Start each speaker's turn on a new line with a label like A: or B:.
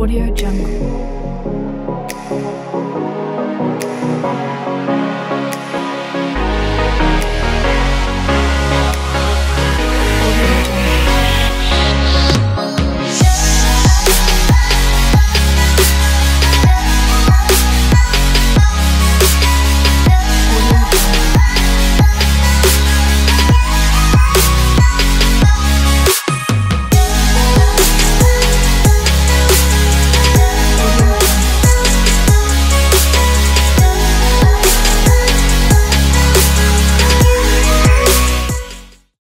A: Audio Jungle.